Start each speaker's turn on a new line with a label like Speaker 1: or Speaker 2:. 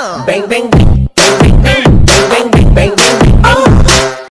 Speaker 1: Bang, bang, bang.